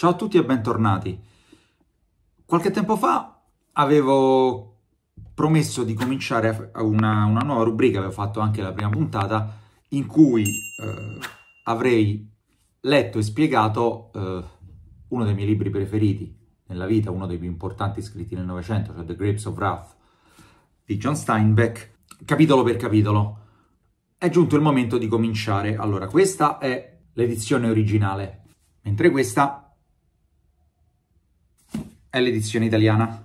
Ciao a tutti e bentornati. Qualche tempo fa avevo promesso di cominciare una, una, nuova rubrica, avevo fatto anche la prima puntata, in cui eh, avrei letto e spiegato eh, uno dei miei libri preferiti nella vita, uno dei più importanti scritti nel Novecento, cioè The Grapes of Wrath di John Steinbeck, capitolo per capitolo. È giunto il momento di cominciare. Allora, questa è l'edizione originale, mentre questa è l'edizione italiana,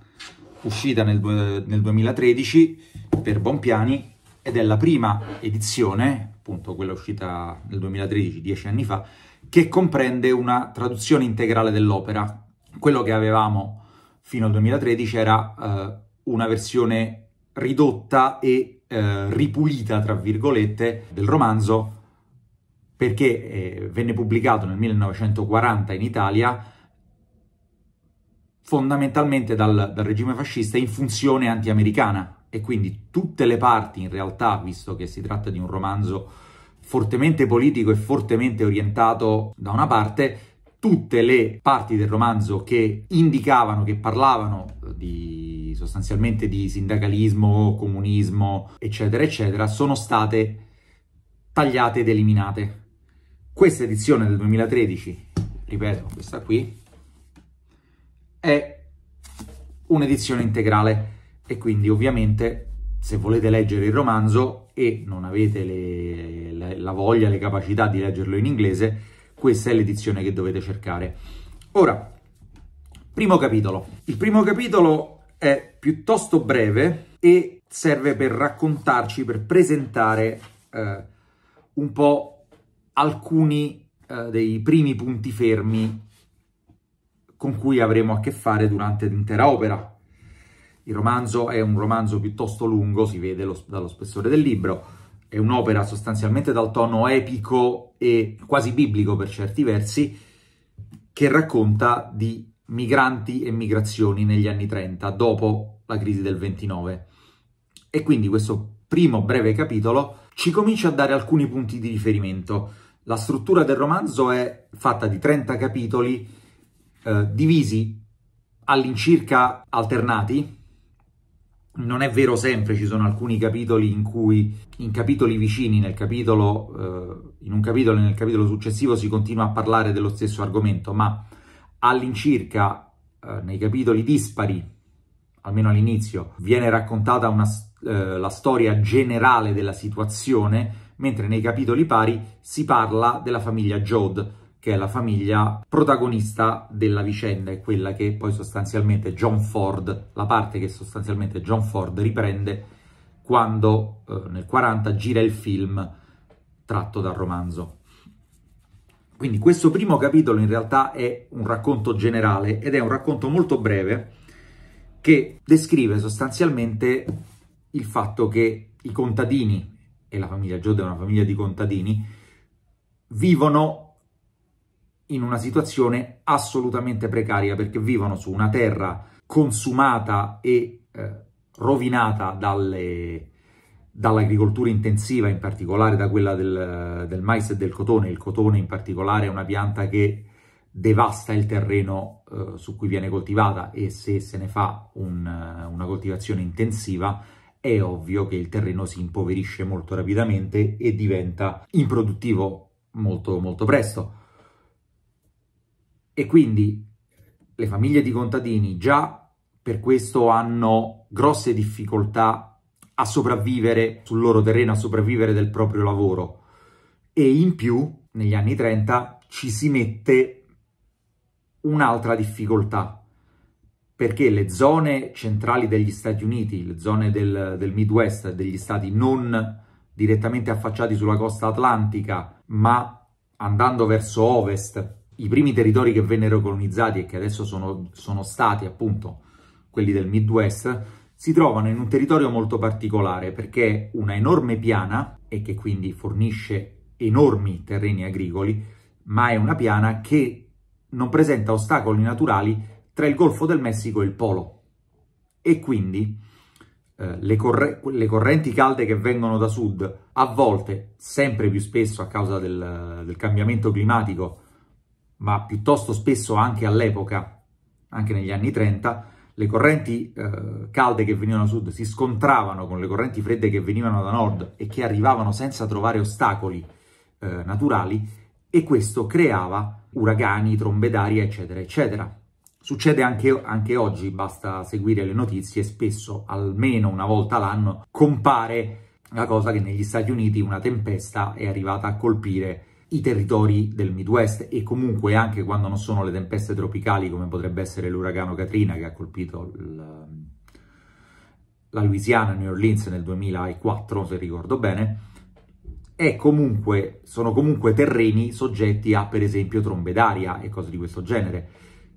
uscita nel, nel 2013 per Bompiani ed è la prima edizione, appunto quella uscita nel 2013, dieci anni fa, che comprende una traduzione integrale dell'opera. Quello che avevamo fino al 2013 era eh, una versione ridotta e eh, ripulita, tra virgolette, del romanzo perché eh, venne pubblicato nel 1940 in Italia fondamentalmente dal, dal regime fascista in funzione anti-americana e quindi tutte le parti in realtà, visto che si tratta di un romanzo fortemente politico e fortemente orientato da una parte, tutte le parti del romanzo che indicavano, che parlavano di, sostanzialmente di sindacalismo, comunismo, eccetera, eccetera, sono state tagliate ed eliminate. Questa edizione del 2013, ripeto, questa qui, è un'edizione integrale e quindi ovviamente se volete leggere il romanzo e non avete le, le, la voglia, le capacità di leggerlo in inglese, questa è l'edizione che dovete cercare. Ora, primo capitolo. Il primo capitolo è piuttosto breve e serve per raccontarci, per presentare eh, un po' alcuni eh, dei primi punti fermi con cui avremo a che fare durante l'intera opera. Il romanzo è un romanzo piuttosto lungo, si vede lo, dallo spessore del libro, è un'opera sostanzialmente dal tono epico e quasi biblico per certi versi, che racconta di migranti e migrazioni negli anni 30, dopo la crisi del 29. E quindi questo primo breve capitolo ci comincia a dare alcuni punti di riferimento. La struttura del romanzo è fatta di 30 capitoli eh, divisi all'incirca alternati. Non è vero sempre, ci sono alcuni capitoli in cui in capitoli vicini, nel capitolo, eh, in un capitolo e nel capitolo successivo si continua a parlare dello stesso argomento, ma all'incirca eh, nei capitoli dispari, almeno all'inizio, viene raccontata una, eh, la storia generale della situazione, mentre nei capitoli pari si parla della famiglia Jode che è la famiglia protagonista della vicenda, è quella che poi sostanzialmente John Ford, la parte che sostanzialmente John Ford riprende quando eh, nel 40 gira il film tratto dal romanzo. Quindi questo primo capitolo in realtà è un racconto generale ed è un racconto molto breve che descrive sostanzialmente il fatto che i contadini, e la famiglia Jode è una famiglia di contadini, vivono in una situazione assolutamente precaria perché vivono su una terra consumata e eh, rovinata dalle, dall'agricoltura intensiva, in particolare da quella del, del, mais e del cotone. Il cotone in particolare è una pianta che devasta il terreno eh, su cui viene coltivata e se se ne fa un, una coltivazione intensiva è ovvio che il terreno si impoverisce molto rapidamente e diventa improduttivo molto, molto presto e quindi le famiglie di contadini già per questo hanno grosse difficoltà a sopravvivere sul loro terreno, a sopravvivere del proprio lavoro. E in più negli anni 30 ci si mette un'altra difficoltà perché le zone centrali degli Stati Uniti, le zone del, del Midwest, degli stati non direttamente affacciati sulla costa atlantica ma andando verso ovest i primi territori che vennero colonizzati e che adesso sono, sono stati appunto quelli del Midwest, si trovano in un territorio molto particolare perché una enorme piana e che quindi fornisce enormi terreni agricoli, ma è una piana che non presenta ostacoli naturali tra il Golfo del Messico e il Polo. E quindi eh, le, corre le, correnti calde che vengono da sud, a volte, sempre più spesso a causa del, del cambiamento climatico, ma piuttosto spesso anche all'epoca, anche negli anni 30, le correnti eh, calde che venivano da sud si scontravano con le correnti fredde che venivano da nord e che arrivavano senza trovare ostacoli eh, naturali e questo creava uragani, trombe d'aria, eccetera, eccetera. Succede anche, anche oggi, basta seguire le notizie, spesso, almeno una volta l'anno, compare la cosa che negli Stati Uniti una tempesta è arrivata a colpire i territori del Midwest e comunque anche quando non sono le tempeste tropicali come potrebbe essere l'uragano Katrina che ha colpito il, la Louisiana, New Orleans nel 2004 se ricordo bene, comunque, sono comunque terreni soggetti a per esempio trombe d'aria e cose di questo genere.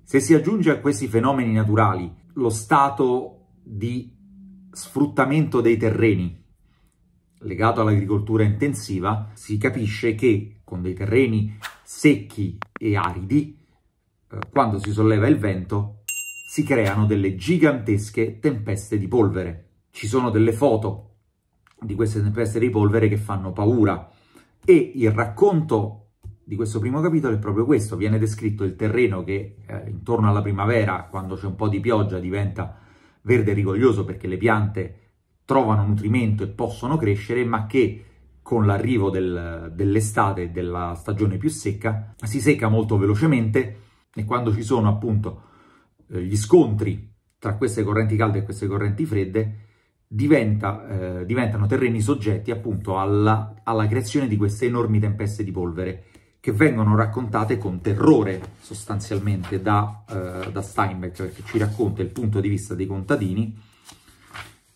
Se si aggiunge a questi fenomeni naturali lo stato di sfruttamento dei terreni legato all'agricoltura intensiva, si capisce che con dei terreni secchi e aridi, eh, quando si solleva il vento, si creano delle gigantesche tempeste di polvere. Ci sono delle foto di queste tempeste di polvere che fanno paura e il racconto di questo primo capitolo è proprio questo, viene descritto il terreno che eh, intorno alla primavera, quando c'è un po' di pioggia, diventa verde rigoglioso perché le piante trovano nutrimento e possono crescere, ma che con l'arrivo del, dell'estate e della stagione più secca si secca molto velocemente e quando ci sono appunto eh, gli scontri tra queste correnti calde e queste correnti fredde diventa, eh, diventano terreni soggetti appunto alla, alla creazione di queste enormi tempeste di polvere che vengono raccontate con terrore sostanzialmente da, eh, da Steinbeck perché ci racconta il punto di vista dei contadini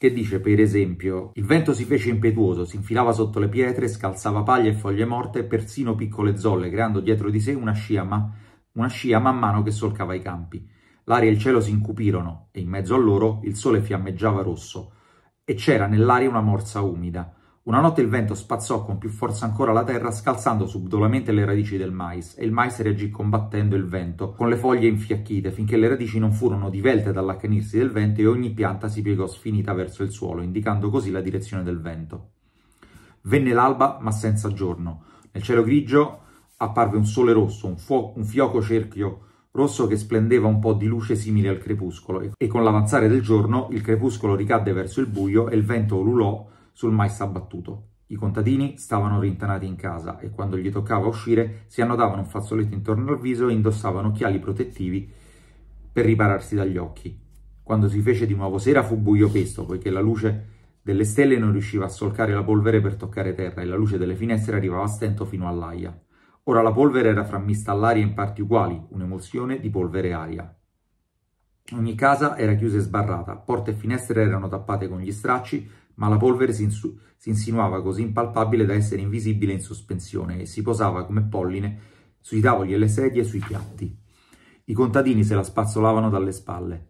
che dice per esempio il vento si fece impetuoso, si infilava sotto le pietre, scalzava paglie e foglie morte, persino piccole zolle, creando dietro di sé una scia, ma, una scia man mano che solcava i campi. L'aria e il cielo si incupirono e in mezzo a loro il sole fiammeggiava rosso e c'era nell'aria una morsa umida. Una notte il vento spazzò con più forza ancora la terra, scalzando subdolamente le radici del mais, e il mais reagì combattendo il vento, con le foglie infiacchite, finché le radici non furono divelte dall'accanirsi del vento e ogni pianta si piegò sfinita verso il suolo, indicando così la direzione del vento. Venne l'alba, ma senza giorno. Nel cielo grigio apparve un sole rosso, un, un fioco cerchio rosso che splendeva un po' di luce simile al crepuscolo, e con l'avanzare del giorno il crepuscolo ricadde verso il buio e il vento ululò sul mais abbattuto. I contadini stavano rintanati in casa e quando gli toccava uscire si annodavano un fazzoletto intorno al viso e indossavano occhiali protettivi per ripararsi dagli occhi. Quando si fece di nuovo sera fu buio pesto, poiché la luce delle stelle non riusciva a solcare la polvere per toccare terra e la luce delle finestre arrivava a stento fino all'aia. Ora la polvere era frammista all'aria in parti uguali, un'emulsione di polvere e aria. Ogni casa era chiusa e sbarrata, porte e finestre erano tappate con gli stracci ma la polvere si, si insinuava così impalpabile da essere invisibile in sospensione e si posava come polline sui tavoli e le sedie e sui piatti. I contadini se la spazzolavano dalle spalle.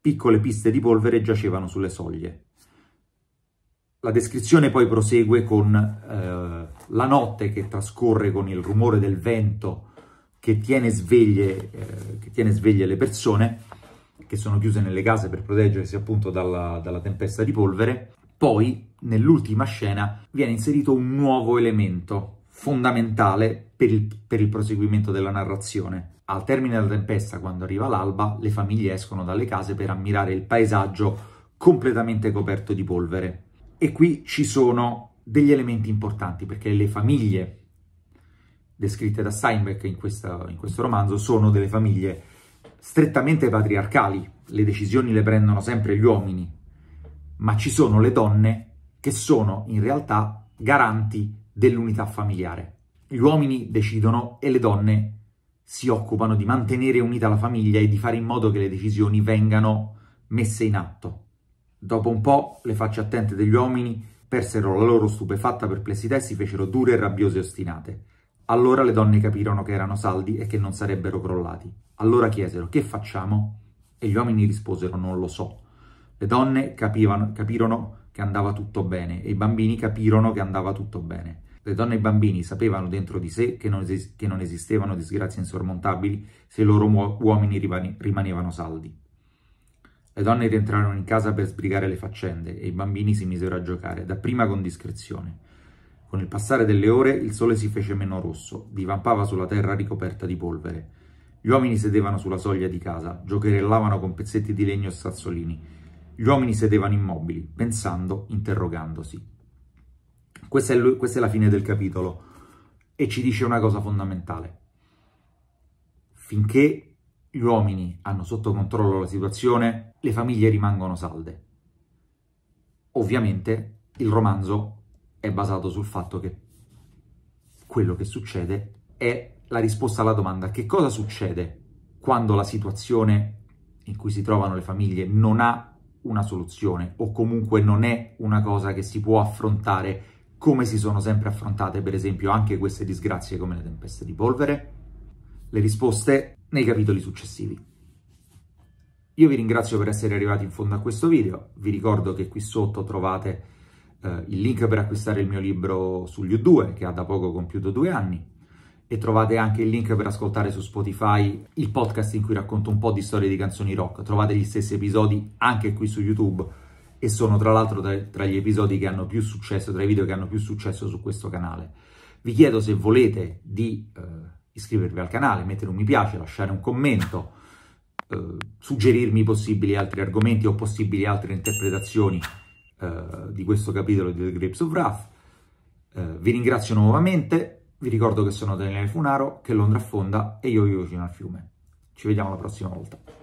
Piccole piste di polvere giacevano sulle soglie. La descrizione poi prosegue con eh, la notte che trascorre con il rumore del vento che tiene sveglie, eh, che tiene sveglie le persone che sono chiuse nelle case per proteggersi appunto dalla, dalla tempesta di polvere. Poi, nell'ultima scena, viene inserito un nuovo elemento fondamentale per il, per il proseguimento della narrazione. Al termine della tempesta, quando arriva l'alba, le famiglie escono dalle case per ammirare il paesaggio completamente coperto di polvere. E qui ci sono degli elementi importanti, perché le famiglie descritte da Steinbeck in, questa, in questo romanzo sono delle famiglie strettamente patriarcali, le decisioni le prendono sempre gli uomini, ma ci sono le donne che sono in realtà garanti dell'unità familiare. Gli uomini decidono e le donne si occupano di mantenere unita la famiglia e di fare in modo che le decisioni vengano messe in atto. Dopo un po' le facce attente degli uomini persero la loro stupefatta perplessità e si fecero dure, rabbiose e ostinate. Allora le donne capirono che erano saldi e che non sarebbero crollati. Allora chiesero, che facciamo? E gli uomini risposero, non lo so. Le donne capivano, capirono che andava tutto bene e i bambini capirono che andava tutto bene. Le donne e i bambini sapevano dentro di sé che non, es- che non esistevano disgrazie insormontabili se i loro mu- uomini rimane- rimanevano saldi. Le donne rientrarono in casa per sbrigare le faccende e i bambini si misero a giocare, dapprima con discrezione. Con il passare delle ore il sole si fece meno rosso, divampava sulla terra ricoperta di polvere. Gli uomini sedevano sulla soglia di casa, giocherellavano con pezzetti di legno e sassolini. Gli uomini sedevano immobili, pensando, interrogandosi. Questa è, questa è la fine del capitolo e ci dice una cosa fondamentale. Finché gli uomini hanno sotto controllo la situazione, le famiglie rimangono salde. Ovviamente il romanzo è basato sul fatto che quello che succede è la risposta alla domanda che cosa succede quando la situazione in cui si trovano le famiglie non ha una soluzione o comunque non è una cosa che si può affrontare come si sono sempre affrontate, per esempio, anche queste disgrazie come le tempeste di polvere? Le risposte nei capitoli successivi. Io vi ringrazio per essere arrivati in fondo a questo video, vi ricordo che qui sotto trovate eh, il link per acquistare il mio libro sugli U2, che ha da poco compiuto due anni, e trovate anche il link per ascoltare su Spotify il podcast in cui racconto un po' di storie di canzoni rock. Trovate gli stessi episodi anche qui su YouTube e sono tra l'altro tra, tra, gli episodi che hanno più successo, tra i video che hanno più successo su questo canale. Vi chiedo se volete di eh, iscrivervi al canale, mettere un mi piace, lasciare un commento, eh, suggerirmi possibili altri argomenti o possibili altre interpretazioni eh, di questo capitolo di The Grapes of Wrath. Eh, vi ringrazio nuovamente, vi ricordo che sono Daniele Funaro, che Londra affonda e io vivo vicino al fiume. Ci vediamo la prossima volta.